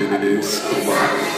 Tererê, Escobar.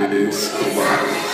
What is. the